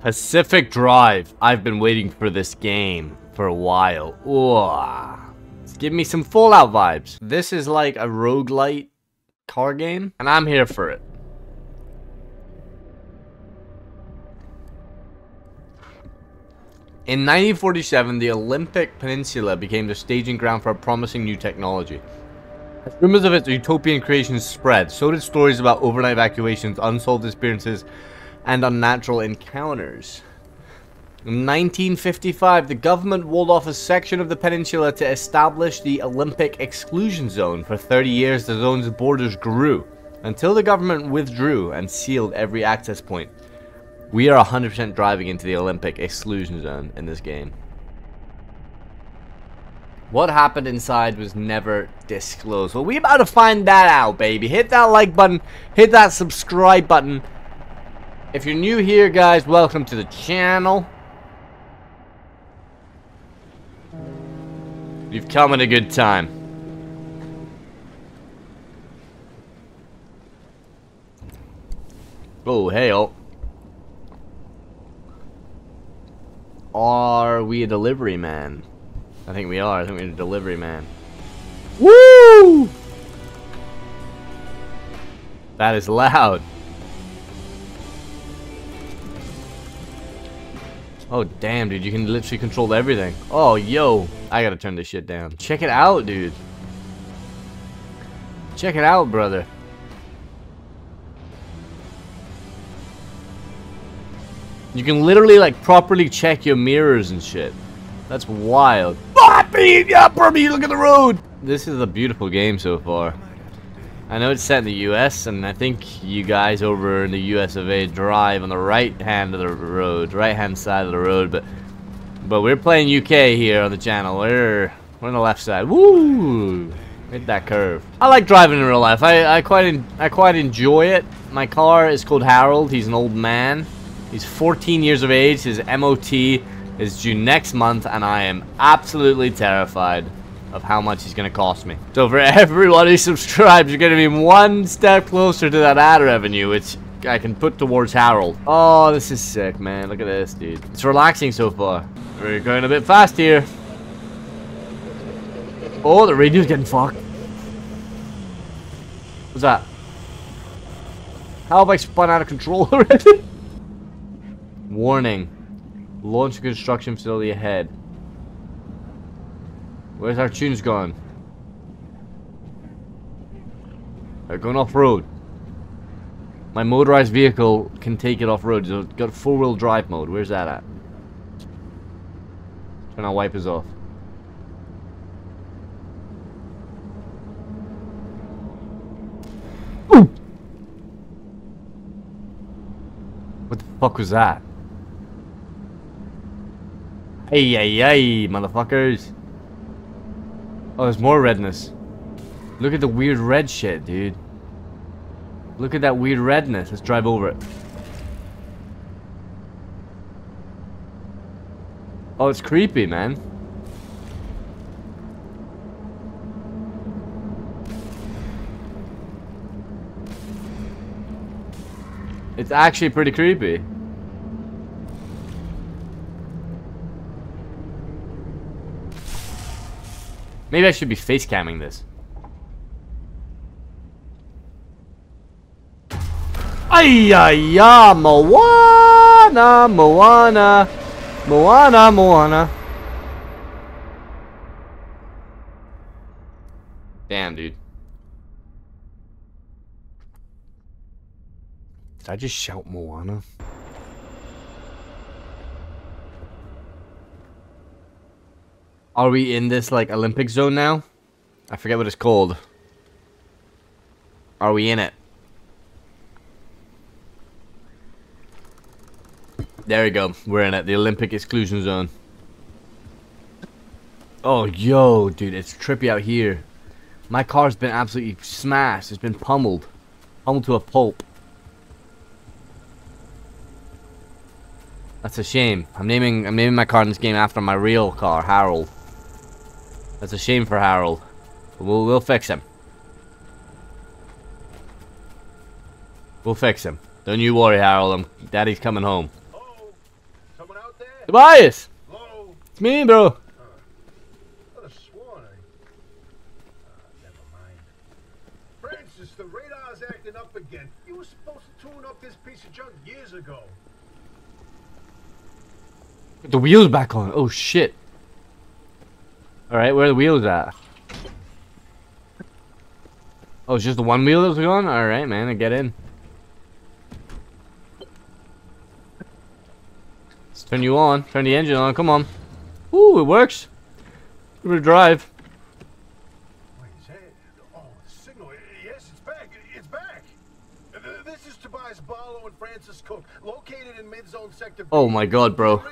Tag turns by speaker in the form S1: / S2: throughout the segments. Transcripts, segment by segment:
S1: Pacific Drive. I've been waiting for this game for a while. Ooh. Me some Fallout vibes. This is like a roguelite car game, and I'm here for it. In 1947, the Olympic Peninsula became the staging ground for a promising new technology. As rumors of its utopian creation spread, so did stories about overnight evacuations, unsolved disappearances, and unnatural encounters. In 1955, the government walled off a section of the peninsula to establish the Olympic Exclusion Zone. For 30 years, the zone's borders grew, until the government withdrew and sealed every access point. We are 100% driving into the Olympic Exclusion Zone in this game. What happened inside was never disclosed. Well, we about to find that out, baby. Hit that like button, hit that subscribe button. If you're new here, guys, welcome to the channel. You've come at a good time. Oh, hey, oh. Are we a delivery man? I think we are. I think we're a delivery man. Woo! That is loud. Oh, damn, dude. You can literally control everything. Oh, yo. I gotta turn this shit down. Check it out, dude. Check it out, brother. You can literally, like, properly check your mirrors and shit. That's wild. Yeah, Burby, look at the road! This is a beautiful game so far. I know it's set in the US, and I think you guys over in the US of A drive on the right hand of the road, right hand side of the road, but but we're playing UK here on the channel. We're we're on the left side. Woo! Hit that curve. I like driving in real life. I I quite I quite enjoy it. My car is called Harold. He's an old man. He's 14 years of age. His MOT is due next month, and I am absolutely terrified of how much he's going to cost me. So for everyone who subscribes, you're going to be one step closer to that ad revenue, which I can put towards Harold. Oh, this is sick, man. Look at this, dude. It's relaxing so far. We're going a bit fast here. Oh, the radio's getting fucked. What's that? How have I spun out of control already? Warning. Launch construction facility ahead. Where's our tunes gone? They're going off-road. My motorized vehicle can take it off-road. It's got four-wheel drive mode. Where's that at? Turn our wipers off. What the fuck was that? Hey, hey, hey, motherfuckers. Oh, there's more redness. Look at the weird red shit, dude. Look at that weird redness. Let's drive over it. Oh, it's creepy, man. It's actually pretty creepy. Maybe I should be face camming this. Ya Moana Moana Moana Moana Damn dude. Did I just shout Moana? Are we in this, like, Olympic zone now? I forget what it's called. Are we in it? There we go. We're in it. The Olympic exclusion zone. Oh, yo, dude. It's trippy out here. My car's been absolutely smashed. It's been pummeled. Pummeled to a pulp. That's a shame. I'm naming I'm naming my car in this game after my real car, Harold. That's a shame for Harold. But we'll, we'll fix him. We'll fix him. Don't you worry, Harold. I'm, Daddy's coming home. Tobias!
S2: Hello?
S1: It's me, bro.
S2: Could have sworn I... Uh, never mind. Francis, the radar's acting up again. You were supposed to tune up this piece of junk years ago.
S1: The wheels back on. Oh shit. Alright, where are the wheels at? Oh, it's just the one wheel that's gone? Alright, man, I get in. Let's turn you on. Turn the engine on. Come on. Ooh, it works. Give it a drive.
S2: Wait, is that... Oh, signal. Yes, it's back. It's back. This is Tobias Barlow and Francis Cook, located in mid-zone sector.
S1: Oh my god, bro.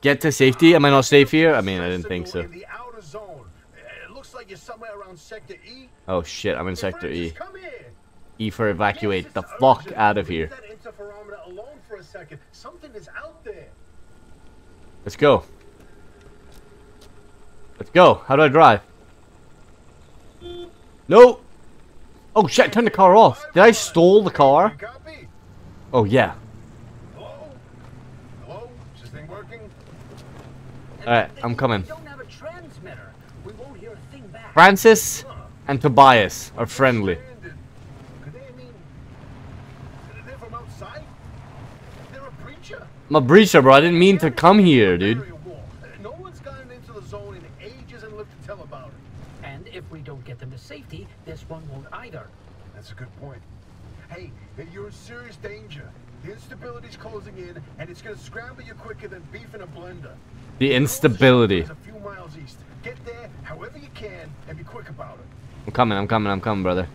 S1: Get to safety? Am I not safe here? I mean, I didn't think so.
S2: In the outer zone. It looks like you're somewhere around sector E.
S1: Oh shit, I'm in sector E.
S2: Come here.
S1: E for evacuate. The fuck out of here.
S2: Leave that interferometer alone for a second. Something is out there.
S1: Let's go. Let's go. How do I drive? No. Oh shit, turn the car off. Did I stole the car? Oh yeah.
S2: Hello? Hello? Is this thing working?
S1: Alright, I'm coming.
S3: We don't have a transmitter. We won't hear a thing back.
S1: Francis and Tobias are friendly.
S2: Stranded. Could they mean... They're from outside? They're a breacher?
S1: I'm a breacher, bro. I didn't mean to come here, dude.
S2: Area war. No one's gotten into the zone in ages and lived to tell about it.
S3: And if we don't get them to safety, this one won't either.
S2: That's a good point. Hey, you're in serious danger. The instability's closing in, and it's gonna scramble you quicker than beef in a blender.
S1: The instability.
S2: It's a few miles east. Get there however you can, and be quick about it.
S1: I'm coming, I'm coming, I'm coming, brother.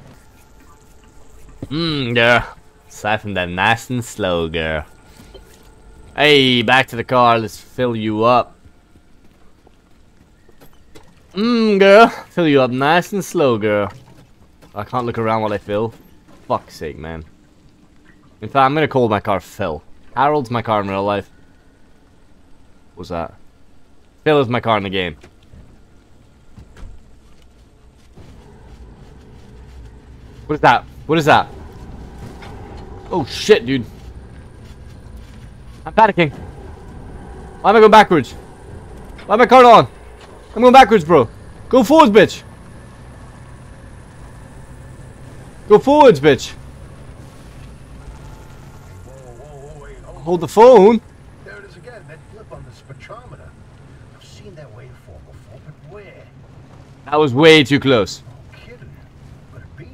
S1: Mmm, girl. Siphon that nice and slow, girl. Hey, back to the car. Let's fill you up. Mmm, girl. Fill you up nice and slow, girl. I can't look around while I fill. Fuck's sake, man. In fact, I'm gonna call my car Phil. Harold's my car in real life. What's that? Phil is my car in the game. What is that? What is that? Oh shit, dude. I'm panicking. Why am I going backwards? Why am I on? I'm going backwards, bro. Go forwards, bitch. Go forwards, bitch.
S2: Hold
S1: the phone.
S2: There it is again, that blip on the spectrometer. I've seen that waveform before, but where?
S1: That was way too close.
S2: No kidding. Could it be?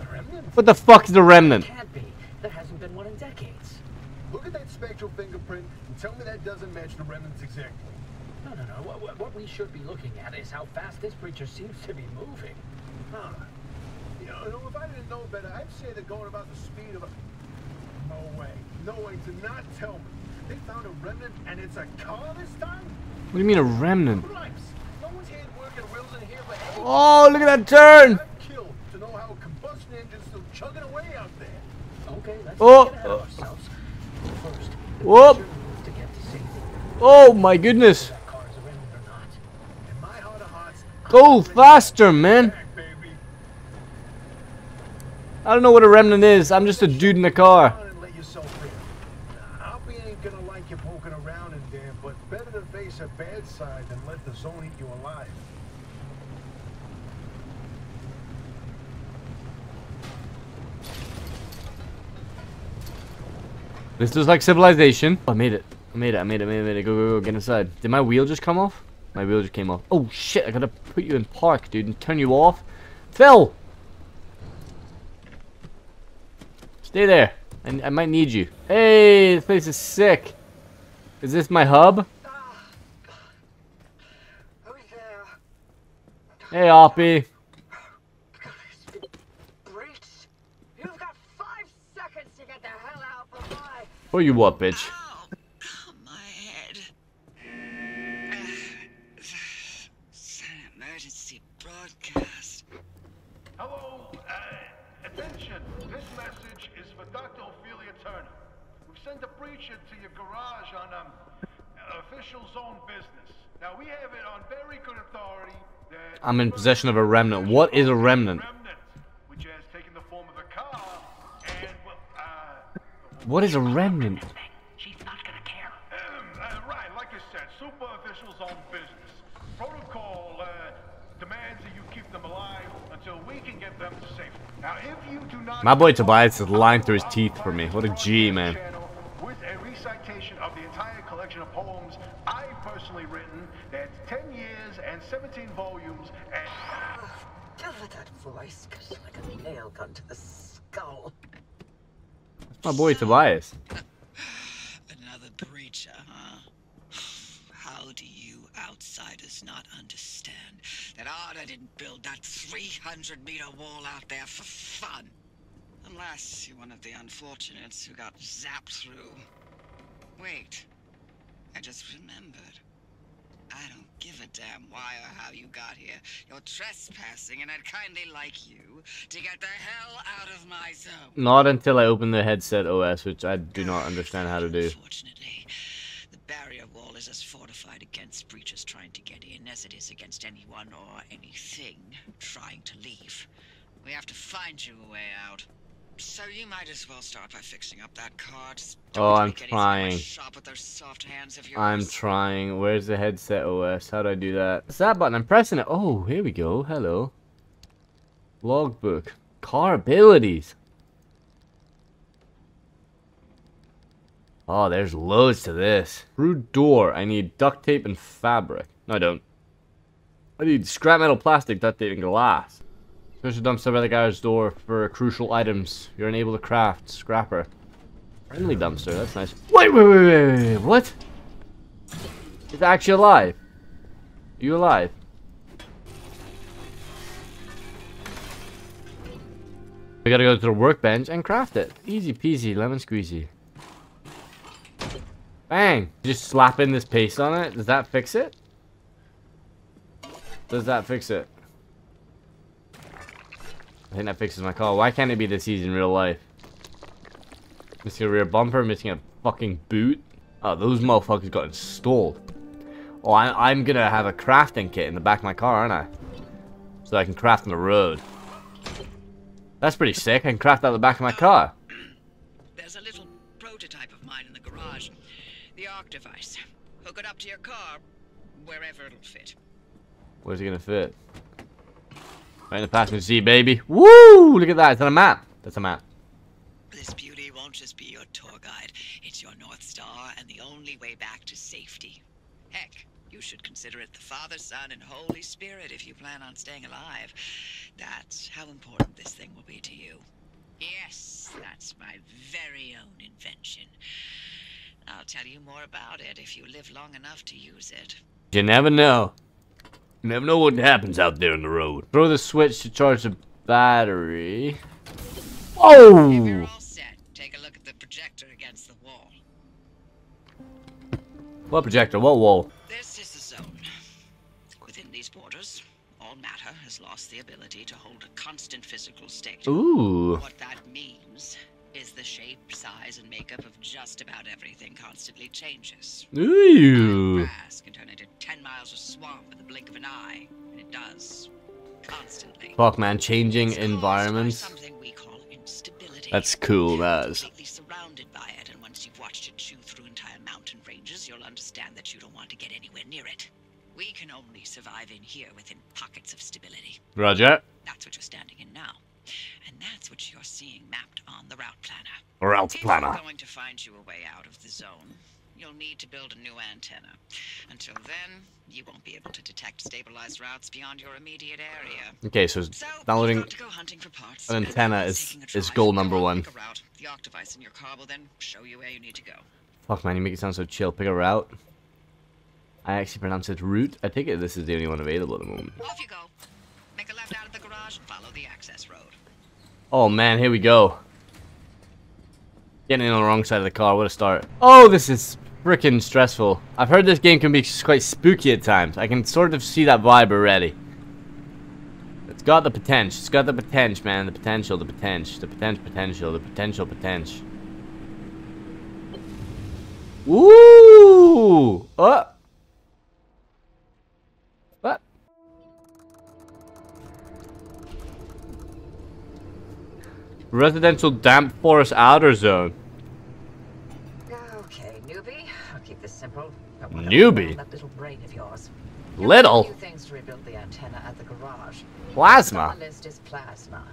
S2: A remnant?
S1: What the fuck is a remnant?
S3: Can't be. There hasn't been one in decades.
S2: Look at that spectral fingerprint and tell me that doesn't match the remnants exactly.
S3: No, no, no. What, what- what we should be looking at is how fast this creature seems to be moving.
S2: Huh. You know, if I didn't know better, I'd say they're going about the speed of a... No way. No way. Do not tell me. They found a remnant and it's a car this time?
S1: What do you mean a remnant?
S2: Cripes. No one's hand working wheels in here, but hey,
S1: Oh, look at that turn.
S2: I'm killed to know how a combustion engine's still chugging away out there.
S3: Okay, let's
S1: Oh.
S3: not get ahead of ourselves. First,
S1: Whoop.
S3: the creature needs to get to safety.
S1: Oh my goodness.
S3: That car's a remnant or not.
S2: In my heart of hearts,
S1: Go faster, man. I don't know what a remnant is. I'm just a dude in the car.
S2: Come on and let yourself in. Oppy ain't gonna like you poking around in there, but better to face a bad side than let the zone eat you alive.
S1: This is like civilization. Oh, I made it. I made it. I made it. I made it. I made it. Go, go, go. Get inside. Did my wheel just come off? My wheel just came off. Oh, shit. I gotta put you in park, dude, and turn you off. Phil! Stay there. I, I might need you. Hey, this place is sick. Is this my hub? Hey, Oppy.
S4: Breach? You've got five seconds to get the hell out before I...
S1: Who you what, bitch?
S5: Ow! My head. It's an emergency broadcast.
S2: Hello, uh, attention. This message is for Dr. Ophelia Turner. We've sent a breacher to your garage on um, official zone business. Now we have it on very good authority that
S1: I'm in possession of a remnant. What is a remnant?
S2: remnant,
S1: What is a remnant?
S3: She's not gonna care.
S2: uh, right, like I said, super officials own business. Protocol uh, demands that you keep them alive until we can get them to safety. Now, if you do not...
S1: My boy Tobias is lying through his teeth for me. What a G, man.
S2: With a recitation of the entire collection of poems I've personally written, that's 10 years and 17 volumes, and...
S3: Cover that voice, cause you're like a nail gun to the skull.
S1: My boy Tobias.
S5: Another breacher, huh? How do you outsiders not understand that Arda didn't build that 300 meter wall out there for fun? Unless you're one of the unfortunates who got zapped through. Wait, I just remembered. I don't give a damn why or how you got here. You're trespassing, and I'd kindly like you to get the hell out of my zone.
S1: Not until I open the headset OS, which I do not understand how to do.
S5: Unfortunately, the barrier wall is as fortified against breaches trying to get in as it is against anyone or anything trying to leave. We have to find you a way out. So you might as well start by fixing up that. Don't
S1: Oh, I'm
S5: make anything but
S1: trying.
S5: Shop with those soft hands of yours.
S1: I'm trying. Where's the headset OS? How do I do that? It's that button? I'm pressing it. Oh, here we go. Hello. Logbook. Car abilities. Oh, there's loads to this. Through door. I need duct tape and fabric. No, I don't. I need scrap metal, plastic, duct tape, and glass. There's a dumpster by the garage door for crucial items you're unable to craft. Scrapper. Friendly dumpster. That's nice. Wait, wait, wait, wait, wait. What? It's actually alive. Are You alive? We gotta go to the workbench and craft it. Easy peasy, lemon squeezy. Bang! Just slap in this paste on it. Does that fix it? Does that fix it? I think that fixes my car. Why can't it be this easy in real life? Missing a rear bumper, missing a fucking boot. Oh, those motherfuckers got installed. Oh, I, I'm gonna have a crafting kit in the back of my car, aren't I? So I can craft on the road. That's pretty sick. I can craft out the back of my car.
S5: There's a little prototype of mine in the garage. The arc device. Hook it up to your car, wherever it'll fit.
S1: Where's it gonna fit? Right in the passenger seat, baby. Woo! Look at that. It's on a map. That's a map.
S5: This beauty won't just be your tour guide. It's your North Star and the only way back to safety. Heck, you should consider it the Father, Son, and Holy Spirit if you plan on staying alive. That's how important this thing will be to you. Yes, that's my very own invention. I'll tell you more about it if you live long enough to use it.
S1: You never know. You never know what happens out there on the road. Throw the switch to charge the battery. Oh!
S5: If you're
S1: Oh!
S5: all set, take a look at the projector against the wall.
S1: What projector? What wall?
S5: This is the zone. Within these borders, all matter has lost the ability to hold a constant physical state.
S1: Ooh.
S5: What that means is the shape, size, and makeup of just about everything constantly changes.
S1: Ooh.
S5: Grass can turn into 10 miles of swamp with the blink of an eye, and it does. Constantly.
S1: Fuck, man. Changing
S5: It's
S1: environments.
S5: something we call instability.
S1: That's cool,
S5: You're
S1: that is.
S5: completely surrounded by it, and once you've watched it chew through entire mountain ranges, you'll understand that you don't want to get anywhere near it. We can only survive in here within pockets of stability.
S1: Roger.
S5: That's what you're standing in that's what you're seeing mapped on the route planner.
S1: Route
S5: If
S1: planner.
S5: we're going to find you a way out of the zone, you'll need to build a new antenna. Until then, you won't be able to detect stabilized routes beyond your immediate area.
S1: Okay, so
S5: So,
S1: downloading
S5: you've got to go hunting for parts.
S1: an antenna is- is goal number
S5: on,
S1: one.
S5: route. The arc device in your car will then show you where you need to go.
S1: Fuck, man, you make it sound so chill. Pick a route. I actually pronounce it route. I it this is the only one available at the moment.
S5: Off you go. Make a left out of the garage and follow the.
S1: Oh, man, here we go. Getting in on the wrong side of the car. What a start. Oh, this is freaking stressful. I've heard this game can be quite spooky at times. I can sort of see that vibe already. It's got the potential. It's got the potential, man. The potential, the potential, the potential, potential, the potential, potential. Woo! Oh! What? Uh, Residential damp forest outer zone.
S3: Okay, newbie.
S4: I'll keep this simple.
S1: Newbie?
S4: That little brain of yours.
S1: Little?
S4: A few things to rebuild the antenna at the garage.
S1: Plasma?
S4: The list is plasma.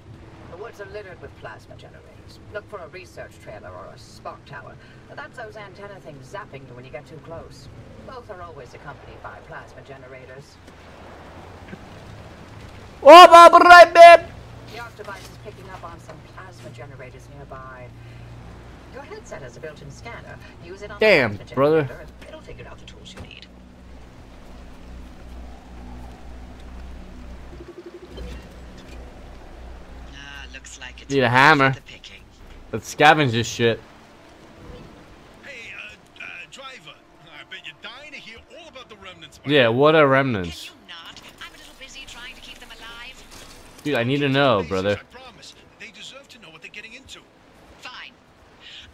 S4: The woods are littered with plasma generators. Look for a research trailer or a spark tower. That's those antenna things zapping you when you get too close. Both are always accompanied by plasma generators.
S1: Oh, Bob, right, babe.
S4: The ARC device is picking up on some generators nearby. Your headset has a built-in scanner. Use it on
S1: Damn,
S4: the
S1: brother.
S4: It'll figure out the tools you need.
S5: Ah, looks like it's
S1: Need a hammer. Let's scavenge this shit.
S2: Hey, uh, uh, driver. I bet you're dying to hear all about the remnants.
S1: Yeah, what are remnants?
S5: I'm a little busy trying to keep them alive.
S1: Dude, I need to know, brother.
S2: I promise. They deserve to know what they're getting into.
S5: Fine.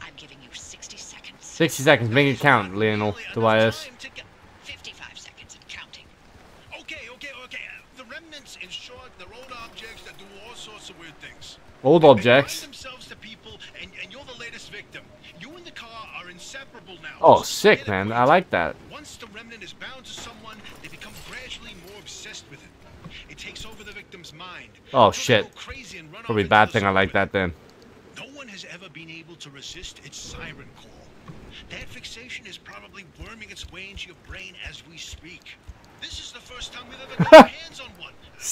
S5: I'm giving you 60 seconds.
S1: 60 seconds, make it count, Lionel
S2: Really enough
S1: Tobias.
S2: time to get-
S5: 55 seconds counting.
S2: Okay, okay, okay. The remnants, in short, they're old objects that do all sorts of weird things. They bind themselves to people, and, and you're the latest victim. You and the car are inseparable now.
S1: Oh,
S2: So
S1: sick, man. I like that.
S2: Once the remnant is bound to someone, they become gradually more obsessed with it. It takes over the victim's mind.
S1: Oh,
S2: They'll
S1: shit.
S2: go crazy and run
S1: Probably
S2: off
S1: bad thing I like that then.
S2: with it. No one has ever been able to resist its siren call. That fixation is probably worming its way into your brain as we speak. This is the first time we've ever got our hands on one.
S1: Siren
S2: We
S1: call?
S2: know all about the past remnants, and oh gosh, this one time it materialized as an old copper kettle, and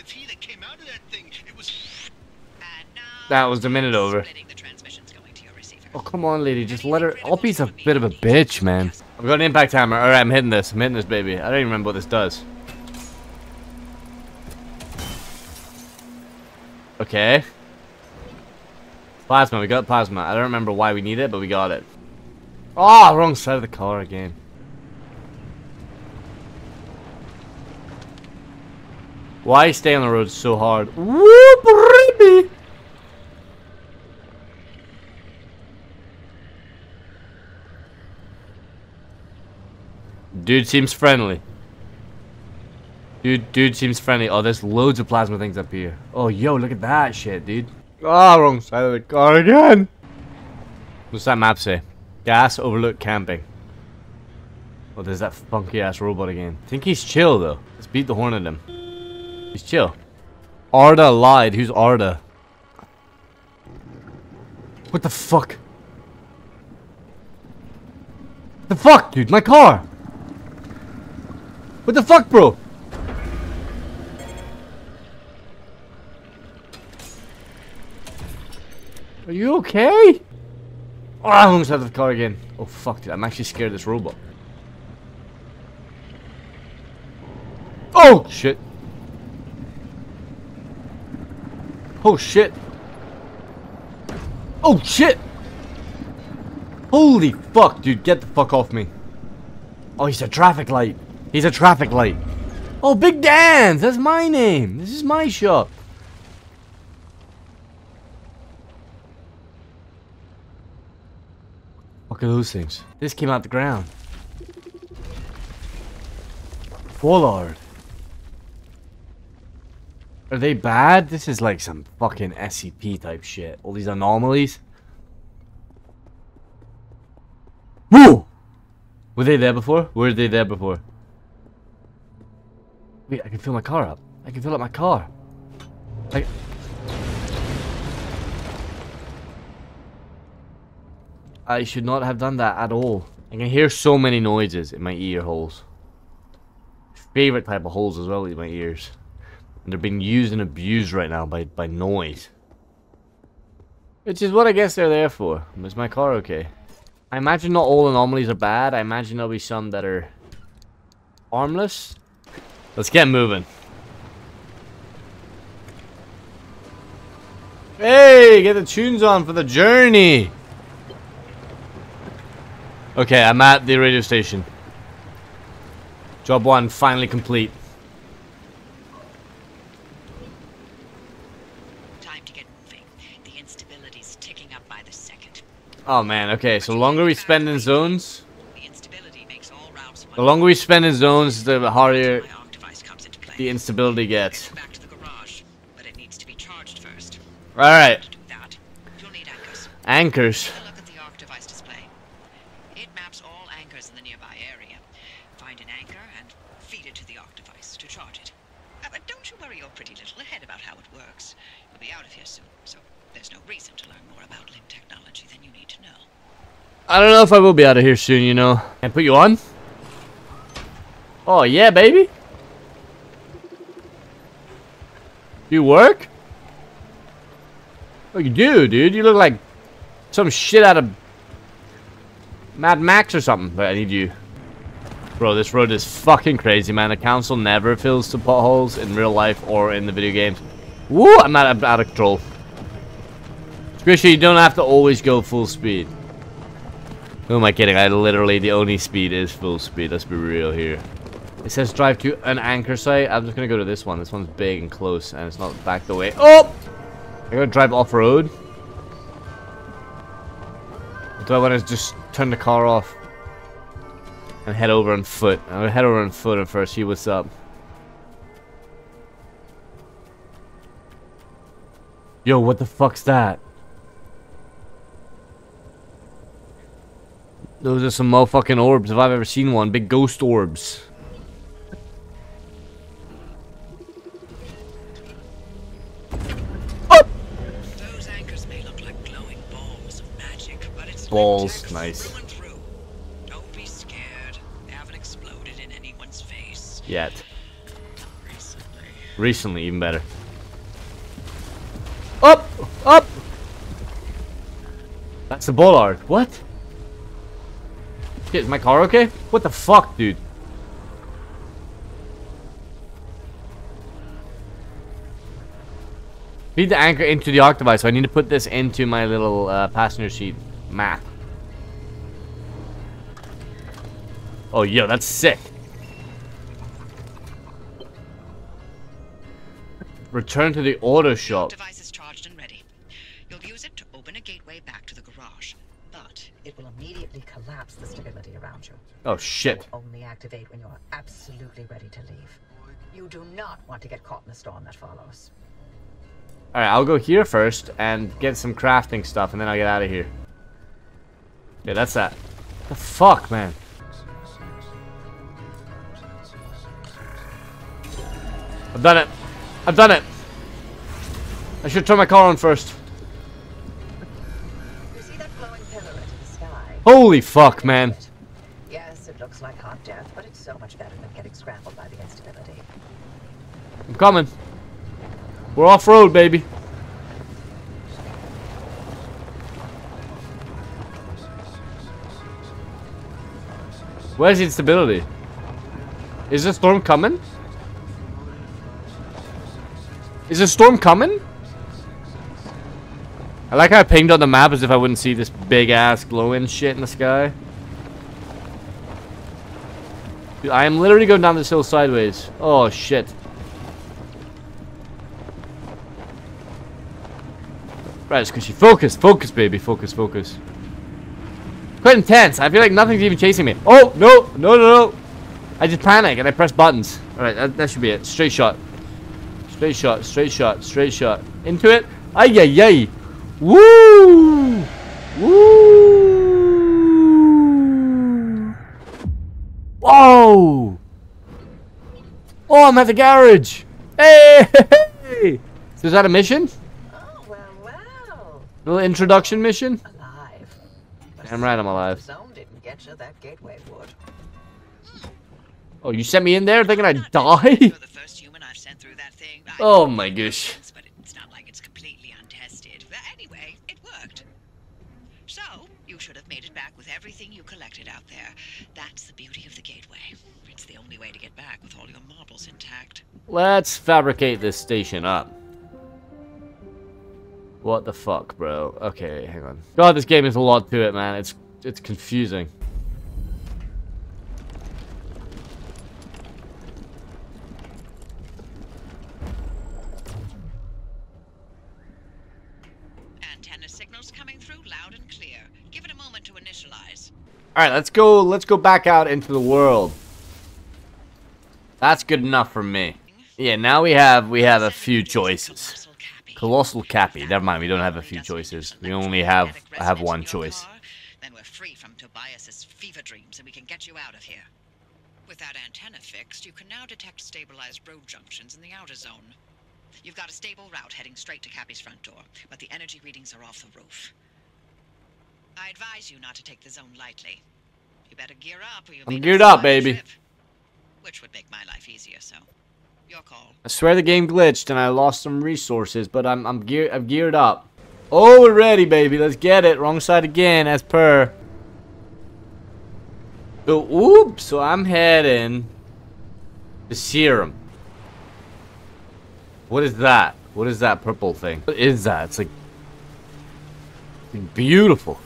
S2: the tea that came out of that thing, it was.
S5: And
S1: That was the minute over.
S5: splitting the transmissions going to your receiver.
S1: Oh, come on, lady. Just let her. Oppy's a bit of a bitch, man. I've got an impact hammer. Alright, I'm hitting this. I'm hitting this, baby. I don't even remember what this does. Okay. Plasma. We got plasma. I don't remember why we need it, but we got it. Oh, wrong side of the car again. Why stay on the road so hard? Whoop, baby. Dude seems friendly. Dude, dude seems friendly. Oh, there's loads of plasma things up here. Oh, yo, look at that shit, dude. Ah, wrong side of the car again. What's that map say? Gas overlook camping. Oh, there's that funky ass robot again. I think he's chill though. Let's beat the horn at him. He's chill. Arda lied. Who's Arda? What the fuck? The fuck, dude? My car. What the fuck, bro? Are you okay? Oh, I almost had the car again. Oh fuck, dude. I'm actually scared of this robot. Oh shit. Oh shit. Oh shit. Holy fuck, dude. Get the fuck off me. Oh, he's a traffic light. He's a traffic light. Oh, Big Dan's. That's my name. This is my shop. Look at those things. This came out the ground. Bollard. Are they bad? This is like some fucking SCP type shit. All these anomalies. Whoa! Were they there before? Were they there before? Wait, I can fill my car up. I can fill up my car. I... I should not have done that at all. I can hear so many noises in my ear holes. Favorite type of holes as well in my ears. And they're being used and abused right now by, by noise. Which is what I guess they're there for. Is my car okay? I imagine not all anomalies are bad. I imagine there'll be some that are harmless. Let's get moving. Hey, get the tunes on for the journey. Okay, I'm at the radio station. Job one finally complete.
S5: Time to get moving. The instability's ticking up by the second.
S1: Oh man, okay, so longer we spend in zones,
S5: The instability makes all routes
S1: the longer we spend in zones, the harder
S5: My arc device comes into play.
S1: the instability gets.
S5: Back to the garage, but it needs to be charged first.
S1: Alright.
S5: To do that, you'll need anchors.
S1: Anchors.
S5: Take a look at the arc device display. It maps all anchors in the nearby area. Find an anchor and feed it to the arc device to charge it. Uh, but don't you worry your pretty little head about how it works. You'll be out of here soon, so there's no reason to learn more about LIM technology than you need to know.
S1: I don't know if I will be out of here soon, you know. Can I put you on? Oh, yeah, baby. You work? Oh, you do, dude. You look like some shit out of Mad Max or something. But I need you. Bro, this road is fucking crazy, man. The council never fills the potholes in real life or in the video games. Woo! I'm out, I'm out of control. Especially, you don't have to always go full speed. Who am I kidding? I literally, the only speed is full speed. Let's be real here. It says drive to an anchor site. I'm just gonna go to this one. This one's big and close, and it's not back the way. Oh! I gotta drive off-road. Do I want to just turn the car off? And head over on foot. I'm gonna head over on foot and first see what's up. Yo, what the fuck's that? Those are some motherfucking orbs if I've ever seen one. Big ghost orbs.
S5: Look like balls face
S1: Yet.
S5: recently.
S1: Recently, even better. Up! Up! That's the bollard. What? Shit, is my car okay? What the fuck, dude? Feed the anchor into the device, so I need to put this into my little uh, passenger seat map. Oh, yo, that's sick. Return to the auto shop.
S4: Collapse the stability around you.
S1: Oh, shit.
S4: Only activate when you're absolutely ready to leave. You do not want to get caught in the storm that follows.
S1: Alright, I'll go here first and get some crafting stuff, and then I'll get out of here. Yeah, that's that. The fuck, man? I've done it. I've done it. I should turn my car on first. Holy fuck, man.
S4: Yes, it looks like hot death, but it's so much better than getting scrambled by the instability.
S1: I'm coming. We're off-road, baby. Where's the instability? Is the storm coming? Is the storm coming? I like how I pinged on the map as if I wouldn't see this big ass glowing shit in the sky. Dude, I am literally going down this hill sideways. Oh shit. Right, it's Squishy. Focus, focus, baby. Focus, focus. Quite intense. I feel like nothing's even chasing me. Oh, no, no, no, no. I just panic and I press buttons. Alright, that, that should be it. Straight shot. Straight shot, straight shot, straight shot. Into it. Ay, ay, ay. Woo! Woo! Whoa! Oh, I'm at the garage. Hey! So is that a mission?
S4: Oh, well, well.
S1: little introduction mission?
S4: Alive.
S1: I'm right, I'm alive.
S4: Didn't get you, that gateway would.
S1: Oh, you sent me in there thinking I'd die?
S5: You're the first human I've sent through that thing. I
S1: Oh
S5: know
S1: my
S5: it
S1: gosh.
S5: happens, But it's not like it's completely untested. But anyway, it worked. So, you should have made it back with everything you collected out there. That's the beauty of the gateway. It's the only way to get back with all your marbles intact.
S1: Let's fabricate this station up. What the fuck, bro? Okay, hang on. God, this game is a lot to it, man. It's it's confusing.
S5: Antenna signals coming through loud and clear. Give it a moment to initialize.
S1: All right, let's go. Let's go back out into the world. That's good enough for me. Yeah, now we have we have a few choices. Colossal Cappy. Never mind, we don't have a few choices. We only have have one choice.
S5: Then we're free from Tobias's fever dreams and we can get you out of here. With that antenna fixed, you can now detect stabilized road junctions in the outer zone. You've got a stable route heading straight to Cappy's front door, but the energy readings are off the roof. I advise you not to take the zone lightly. You better gear up or you'll
S1: I'm geared up, baby.
S5: ship. Which would make my life easier, so your call.
S1: I swear the game glitched and I lost some resources, but I'm I'm geared I'm geared up. Oh, we're ready, baby. Let's get it. Wrong side again, as per. So, oops. So I'm heading to Serum. What is that? What is that purple thing? What is that? It's like beautiful.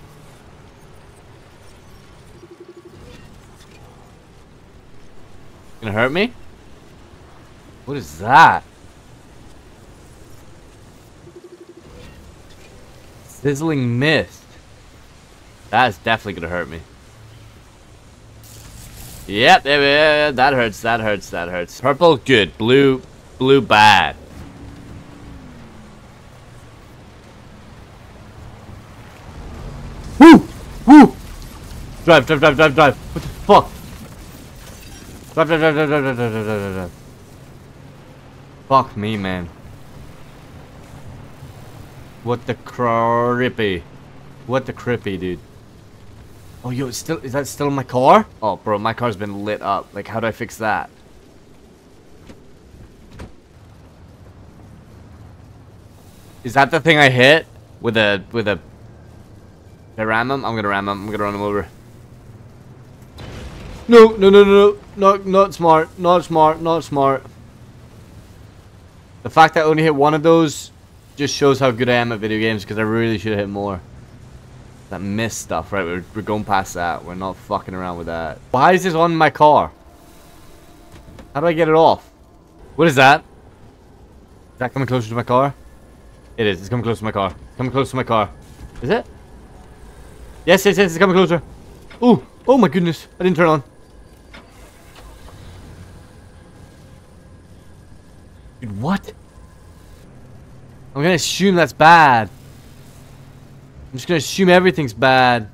S1: Gonna hurt me? What is that? Sizzling mist. That is definitely gonna hurt me. Yep, that hurts, that hurts, that hurts. Purple, good. Blue, blue, bad. Woo! Woo! Drive, drive, drive, drive, drive. What the fuck? Fuck me, man. What the creepy? What the creepy, dude? Oh, yo, it's still is that still in my car? Oh, bro, my car's been lit up. Like, how do I fix that? Is that the thing I hit with a with a? Did I ram him? I'm gonna ram him. I'm gonna run him over. No, no, no, no, no, not not smart, not smart, not smart. The fact that I only hit one of those just shows how good I am at video games because I really should have hit more. That mist stuff, right? We're, we're going past that. We're not fucking around with that. Why is this on my car? How do I get it off? What is that? Is that coming closer to my car? It is. It's coming close to my car. It's Coming close to my car. Is it? Yes, yes, yes. It's coming closer. Oh, Oh my goodness. I didn't turn on. Dude, what? I'm gonna assume that's bad. I'm just gonna assume everything's bad.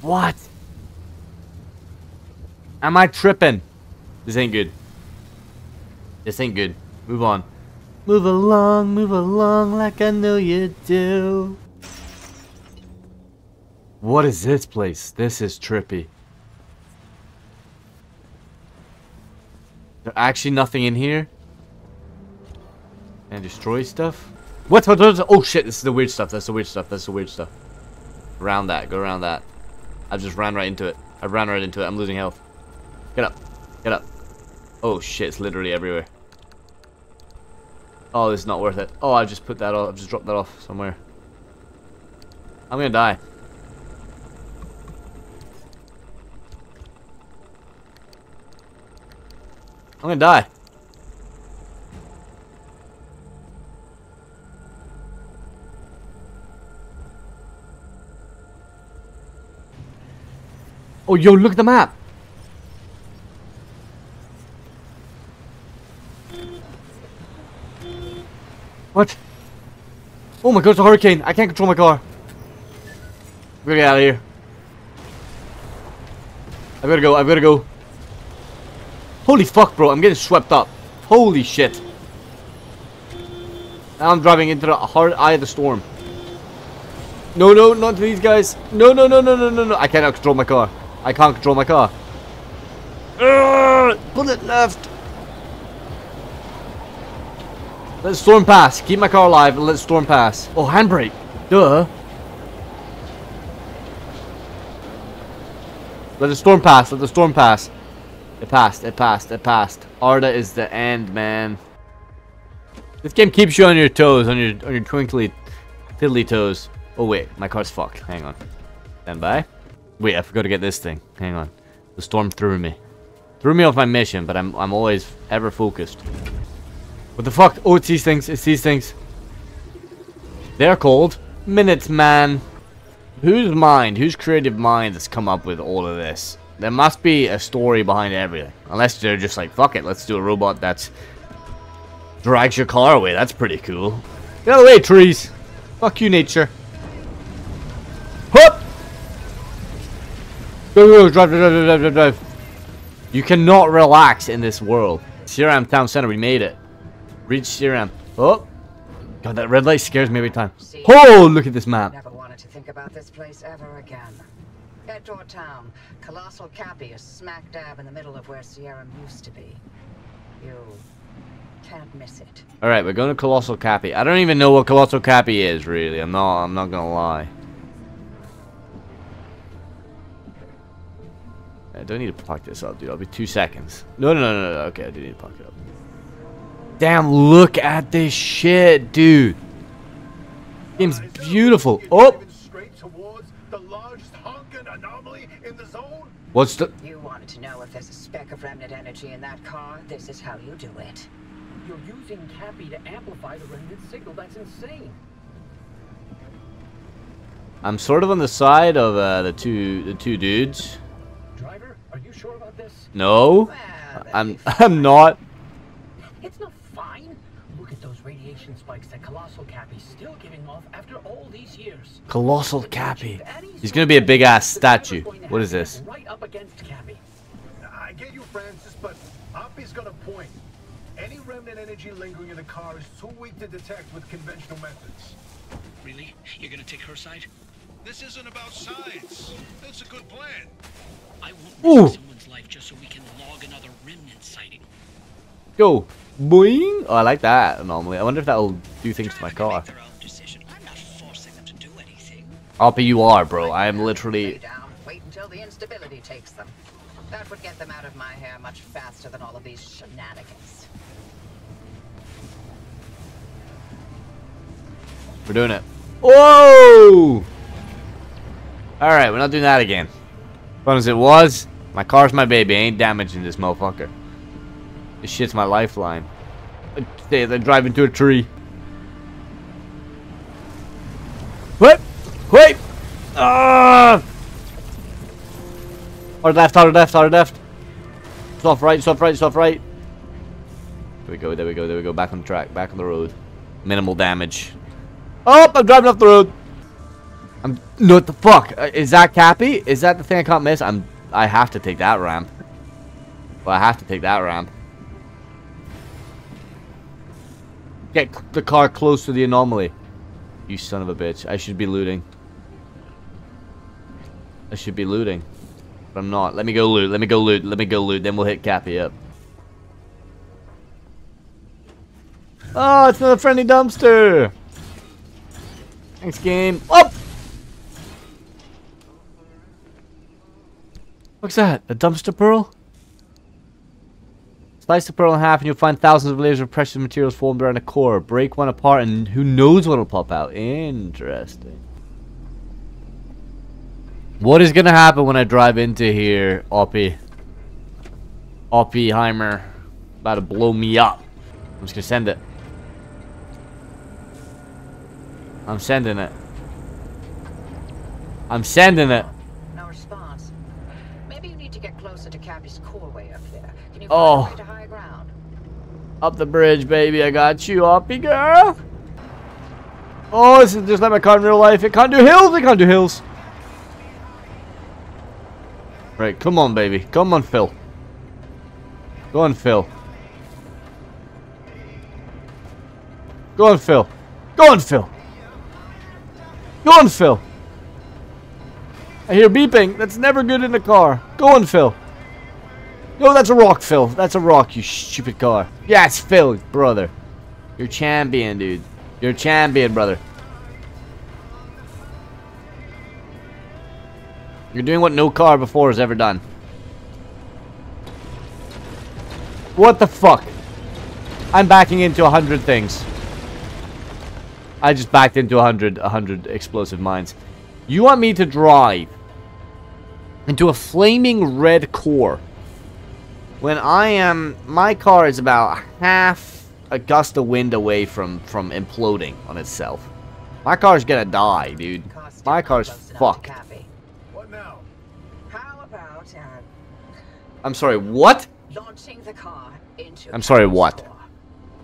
S1: What? Am I tripping? This ain't good. This ain't good. Move on. Move along, move along like I know you do. What is this place? This is trippy. Actually nothing in here? And destroy stuff? What? what, what? Oh shit, this is the weird stuff. That's the weird stuff. That's the weird stuff. Around that. Go around that. I just ran right into it. I ran right into it. I'm losing health. Get up. Get up. Oh shit, it's literally everywhere. Oh, this is not worth it. Oh, I just put that off. I've just dropped that off somewhere. I'm gonna die. I'm gonna die. Oh, yo, look at the map. What? Oh my god, it's a hurricane. I can't control my car. I'm gonna get out of here. I've gotta go, I've gotta go. Holy fuck, bro, I'm getting swept up. Holy shit. Now I'm driving into the hard eye of the storm. No, no, not these guys. No, no, no, no, no, no, no. I cannot control my car. I can't control my car. Urgh, bullet left. Let the storm pass. Keep my car alive and let the storm pass. Oh, handbrake. Duh. Let the storm pass. Let the storm pass. It passed. It passed. It passed. Arda is the end, man. This game keeps you on your toes, on your on your twinkly, fiddly toes. Oh wait, my car's fucked. Hang on. Stand by. Wait, I forgot to get this thing. Hang on. The storm threw me. Threw me off my mission, but I'm I'm always ever focused. What the fuck? Oh, it's these things. It's these things. They're called minutes, man. Whose mind, whose creative mind has come up with all of this? There must be a story behind everything. Unless they're just like, fuck it, let's do a robot that's drags your car away. That's pretty cool. Get out of the way, trees. Fuck you, nature. Hup! Go, go, go, drive, drive, drive, drive, drive, drive. You cannot relax in this world. Siram Town Center, we made it. Reach Siram. Oh! God, that red light scares me every time.
S4: See?
S1: Oh, look at this map.
S4: Never wanted to think about this place ever again. Toward town. Colossal Cappy is smack dab in the middle of where Sierra used to be. You can't miss it.
S1: Alright, we're going to Colossal Cappy. I don't even know what Colossal Cappy is, really. I'm not, I'm not gonna lie. I don't need to park this up, dude. I'll be two seconds. No, no, no, no, no. Okay, I do need to park it up. Damn, look at this shit, dude. Game's beautiful. Oh, what's the...
S4: You wanted to know if there's a speck of remnant energy in that car? This is how you do it.
S3: You're using Cappy to amplify the remnant signal. That's insane.
S1: I'm sort of on the side of uh, the two the two dudes.
S3: Driver, are you sure about this?
S1: No,
S4: Well,
S1: I'm I'm not.
S3: It's not fine. Look at those radiation spikes that Colossal Cappy's still giving off after all these years.
S1: Colossal Cappy. He's gonna be a big ass statue. What is this?
S3: Right up against Cappy.
S2: I get you, Francis, but Oppy's got a point. Any remnant energy lingering in the car is too weak to detect with conventional methods.
S3: Really? You're gonna take her side?
S2: This isn't about science. It's a good plan.
S3: I won't
S1: Ooh.
S3: risk someone's life just so we can log another remnant sighting.
S1: Go. Boing. Oh, I like that anomaly. I wonder if that'll do things to my car.
S5: make their own decision. I'm not forcing them to do anything.
S1: Oppy, you are, bro. I am
S4: Stay
S1: literally...
S4: down. Wait until the instability takes them. That would get them out of my hair much faster than all of these shenanigans.
S1: We're doing it. Whoa! Alright, we're not doing that again. Fun as it was, my car's my baby. I ain't damaging this motherfucker. This shit's my lifeline. They, they're driving to a tree. Wait! Wait! Ah! Hard left, hard left, hard left. Soft right, soft right, soft right. There we go, there we go, there we go. Back on the track, back on the road. Minimal damage. Oh, I'm driving off the road. I'm no what the fuck? Uh, Is that Cappy? Is that the thing I can't miss? I'm I have to take that ramp. Well, I have to take that ramp. Get the car close to the anomaly. You son of a bitch. I should be looting. I should be looting. But I'm not. Let me go loot. Let me go loot. Let me go loot. Then we'll hit Cappy up. Oh, it's another friendly dumpster. Thanks, game. Up! What's that? A dumpster pearl? Slice the pearl in half and you'll find thousands of layers of precious materials formed around the core. Break one apart and who knows what'll pop out. Interesting. What is gonna happen when I drive into here, Oppy? Oppieheimer. About to blow me up. I'm just gonna send it. I'm sending it. I'm sending it.
S4: No response. Maybe you need to get closer to Cappy's core way up there. Can you
S1: Oh.
S4: to high ground?
S1: Up the bridge, baby. I got you, Oppy girl. Oh, this is just like my car in real life. It can't do hills. It can't do hills. Right, come on, baby. Come on, Phil. Go on, Phil. Go on, Phil. Go on, Phil. Go on, Phil. I hear beeping. That's never good in a car. Go on, Phil. No, that's a rock, Phil. That's a rock, you stupid car. Yeah, it's Phil, brother. You're champion, dude. You're champion, brother. You're doing what no car before has ever done. What the fuck? I'm backing into a hundred things. I just backed into a hundred, a hundred explosive mines. You want me to drive into a flaming red core when I am, my car is about half a gust of wind away from from imploding on itself. My car's gonna die, dude. My car's fucked. I'm sorry, what?
S4: launching the car into
S1: I'm sorry, what?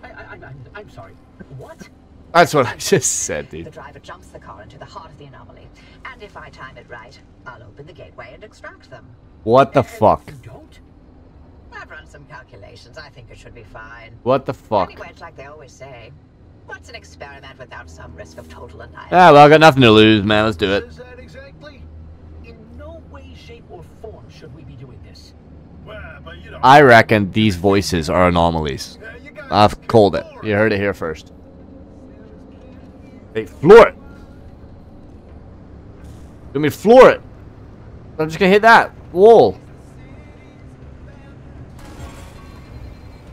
S3: I, I, I'm- I'm
S1: That's what I just said, dude.
S4: The driver jumps the car into the heart of the anomaly, and if I time it right, I'll open the gateway and extract them.
S1: What the fuck?
S3: You don't?
S4: I've run some calculations. I think it should be fine.
S1: What the fuck?
S4: Anyway, it's like they always say. What's an experiment without some risk of total annihilation?
S1: Ah, well, I got nothing to lose, man. Let's do it.
S2: Is that exactly?
S3: In no way, shape, or form should we be doing this.
S2: Well, but you know.
S1: I reckon these voices are anomalies. I've called it. You heard it here first. Hey, floor it. Want me floor it? I'm just gonna hit that wall.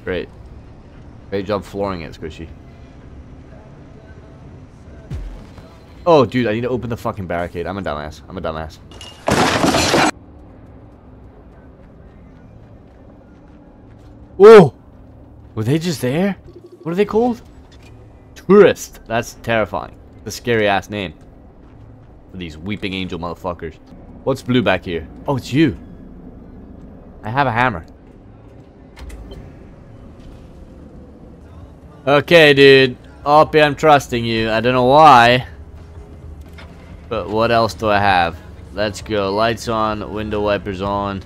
S1: Great. Great job flooring it, Squishy. Oh, dude, I need to open the fucking barricade. I'm a dumbass. I'm a dumbass. Oh! Were they just there? What are they called? Tourist. That's terrifying. The scary ass name. For these weeping angel motherfuckers. What's blue back here? Oh, it's you. I have a hammer. Okay, dude. Oppy, I'm trusting you. I don't know why. But what else do I have? Let's go. Lights on, window wipers on.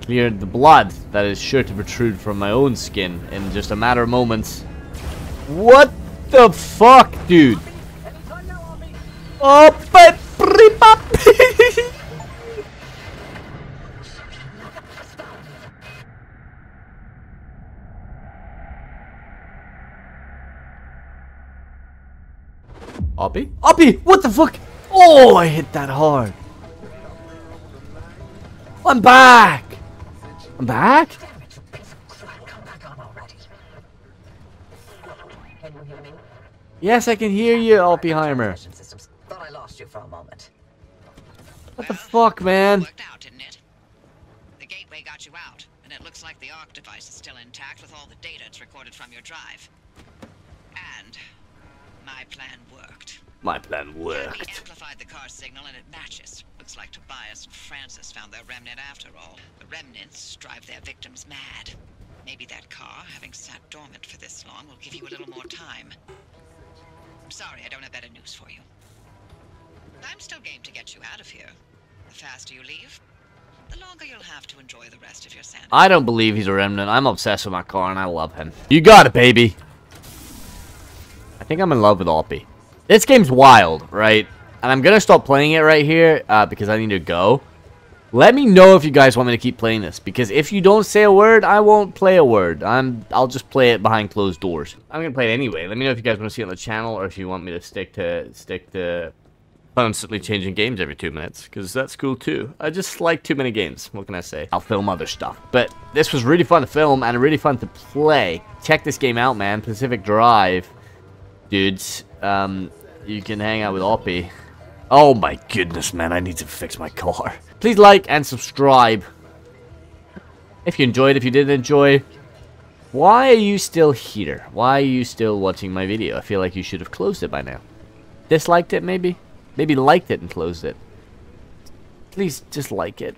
S1: To clear the blood that is sure to protrude from my own skin in just a matter of moments. What the fuck, dude? Oh, but Oppy? Oppy! What the fuck? Oh, I hit that hard. I'm back! I'm back?
S4: Damn it, you piece of crap. Come back on already. Can you hear me?
S1: Yes, I can hear you, Oppenheimer.
S4: Transmission systems. Thought I lost you for a moment.
S1: What the fuck, man?
S5: Worked out, didn't it? The gateway got you out, and it looks like the ARC device is still intact with all the data it's recorded from your drive. And my plan worked.
S1: My plan
S5: Cappy
S1: worked.
S5: amplified the car signal and it matches. Like Tobias and Francis found their remnant after all. The remnants drive their victims mad. Maybe that car, having sat dormant for this long, will give you a little more time. I'm sorry, I don't have better news for you. I'm still game to get you out of here. The faster you leave, the longer you'll have to enjoy the rest of your sanity.
S1: I don't believe he's a remnant. I'm obsessed with my car and I love him. You got it, baby. I think I'm in love with Oppy. This game's wild, right? And I'm gonna stop playing it right here uh, because I need to go. Let me know if you guys want me to keep playing this because if you don't say a word, I won't play a word. I'm I'll just play it behind closed doors. I'm gonna play it anyway. Let me know if you guys want to see it on the channel or if you want me to stick to stick to constantly changing games every two minutes because that's cool too. I just like too many games. What can I say? I'll film other stuff. But this was really fun to film and really fun to play. Check this game out, man. Pacific Drive, dudes. Um, you can hang out with Oppy. Oh my goodness, man! I need to fix my car. Please like and subscribe if you enjoyed. If you didn't enjoy, why are you still here? Why are you still watching my video? I feel like you should have closed it by now. Disliked it, maybe? Maybe liked it and closed it. Please just like it.